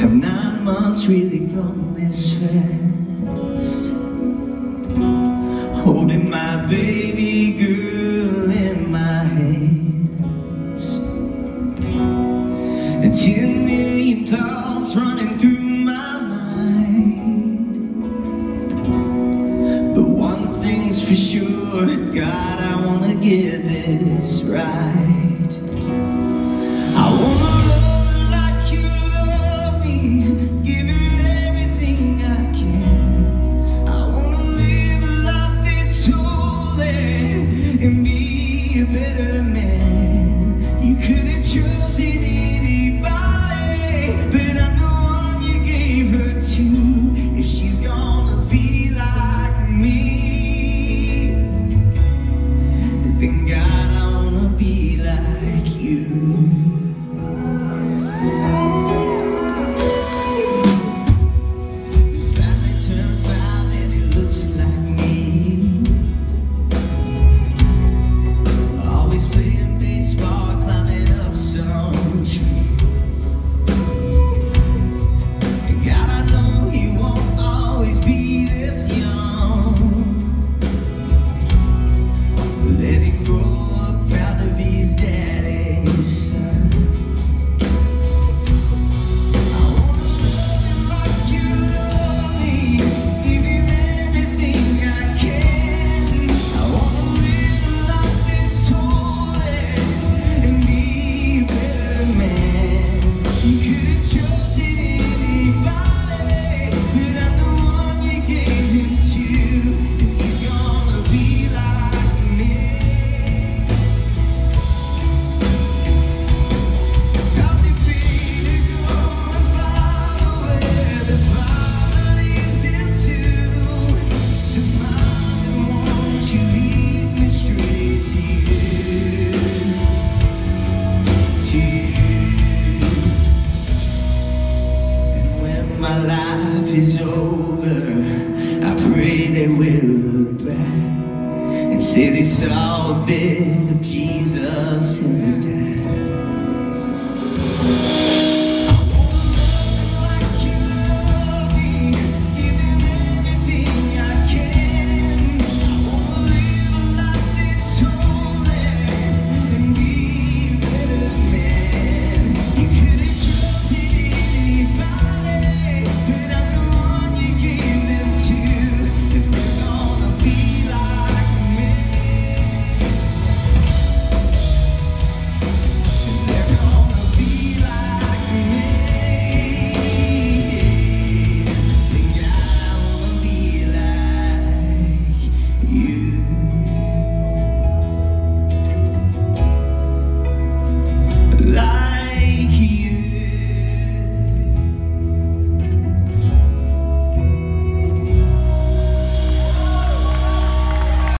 Have nine months really gone this fast? Holding my baby girl in my hands. And ten million thoughts running through my mind. But one thing's for sure God, I wanna get this right. bitter is over, I pray they will look back and say they saw a bit of Jesus.